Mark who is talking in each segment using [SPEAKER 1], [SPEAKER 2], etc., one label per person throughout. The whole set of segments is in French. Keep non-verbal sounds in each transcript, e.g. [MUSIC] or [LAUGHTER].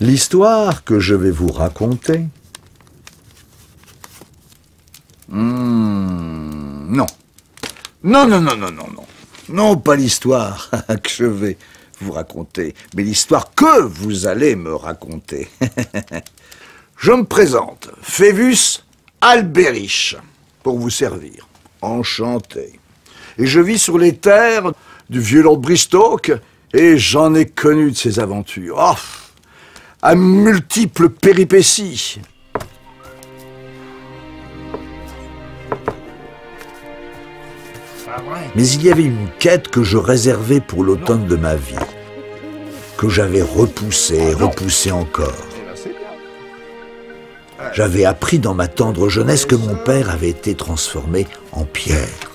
[SPEAKER 1] L'histoire que je vais vous raconter.
[SPEAKER 2] Hmm, non. Non, non, non, non, non, non. Non, pas l'histoire [LAUGHS] que je vais vous raconter, mais l'histoire que vous allez me raconter. [LAUGHS] je me présente, Phébus Albérich, pour vous servir. Enchanté. Et je vis sur les terres du vieux Lord Bristoke, et j'en ai connu de ses aventures. Oh, à multiples péripéties.
[SPEAKER 1] Mais il y avait une quête que je réservais pour l'automne de ma vie, que j'avais repoussée, repoussée encore. J'avais appris dans ma tendre jeunesse que mon père avait été transformé en pierre,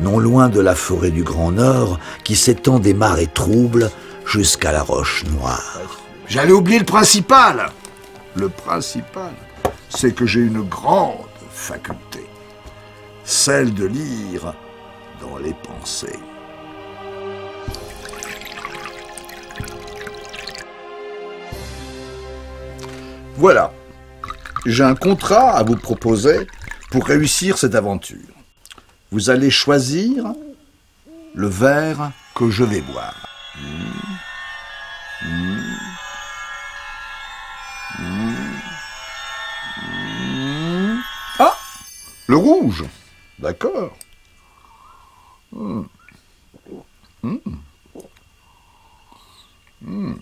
[SPEAKER 1] non loin de la forêt du Grand Nord qui s'étend des marais troubles jusqu'à la roche noire.
[SPEAKER 2] J'allais oublier le principal. Le principal, c'est que j'ai une grande faculté, celle de lire dans les pensées. Voilà, j'ai un contrat à vous proposer pour réussir cette aventure. Vous allez choisir le verre que je vais boire. Le rouge D'accord. Hmm. Hmm. Hmm.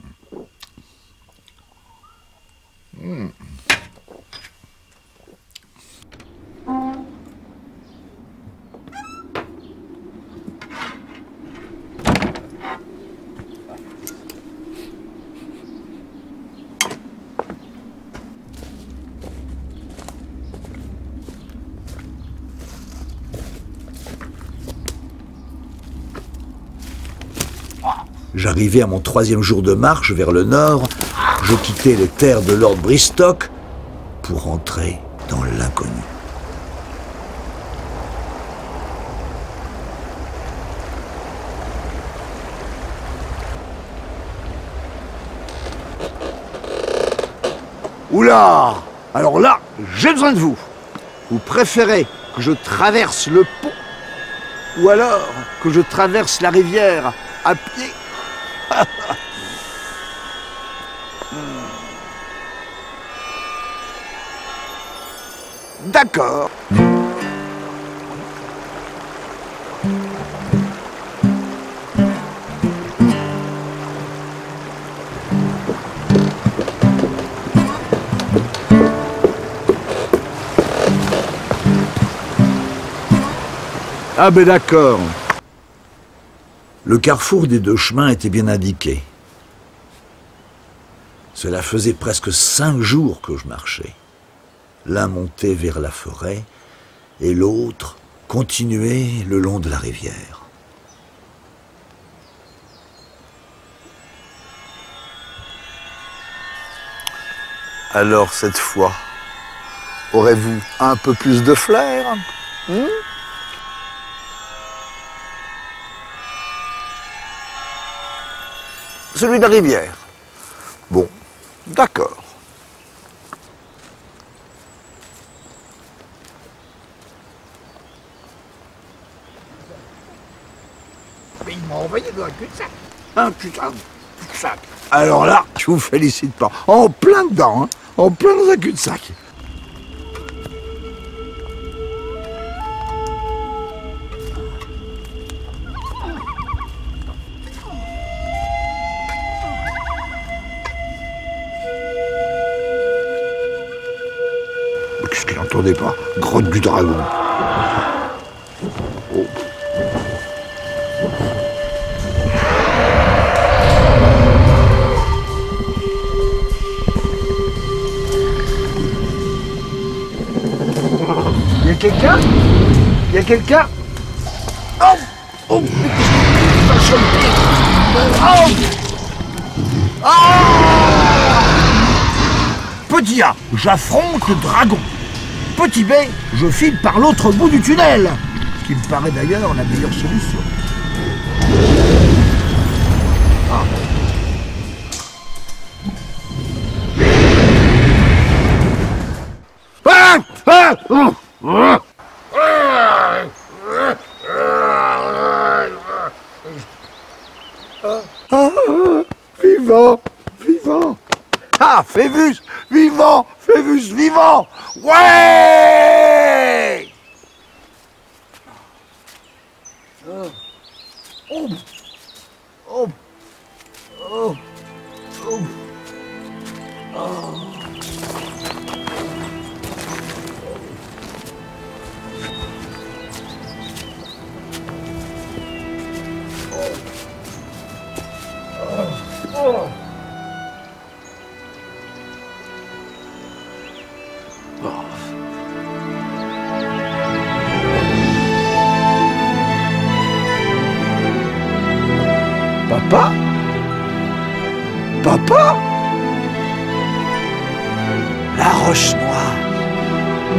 [SPEAKER 1] J'arrivais à mon troisième jour de marche vers le nord, je quittais les terres de Lord Bristock pour entrer dans l'inconnu.
[SPEAKER 2] Oula Alors là, j'ai besoin de vous. Vous préférez que je traverse le pont ou alors que je traverse la rivière à pied D'accord. Ah ben d'accord.
[SPEAKER 1] Le carrefour des deux chemins était bien indiqué. Cela faisait presque cinq jours que je marchais. L'un montait vers la forêt et l'autre continuait le long de la rivière.
[SPEAKER 2] Alors cette fois, aurez-vous un peu plus de flair hmm? Celui de la rivière. D'accord.
[SPEAKER 3] Mais il m'a envoyé dans un cul-de-sac.
[SPEAKER 2] Un putain de cul-de-sac. Alors là, je vous félicite pas. En plein dedans, hein. En plein dans un cul-de-sac. Qu'est-ce qu'il n'entendait pas? Grotte du dragon. Oh.
[SPEAKER 3] Il y a quelqu'un? Il y a quelqu'un? Oh Oh Oh Ah Petit A, j'affronte le dragon petit B, je file par l'autre bout du tunnel. Ce qui me paraît d'ailleurs la meilleure solution. Ah.
[SPEAKER 2] Ah. ah. ah. ah.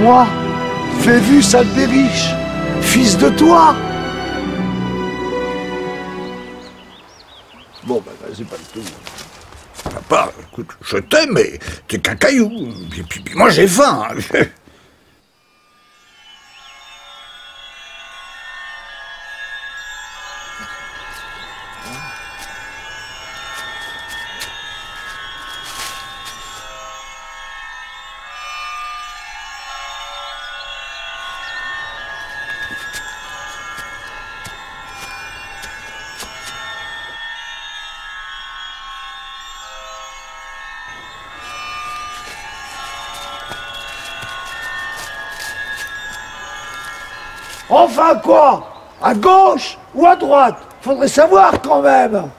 [SPEAKER 2] Moi, Phébus Albériche, fils de toi. Bon, ben, c'est pas le tout. Papa, écoute, je t'aime, mais t'es qu'un caillou. Et puis, puis moi, j'ai faim. hein. [LAUGHS] Enfin quoi? À gauche ou à droite? Faudrait savoir quand même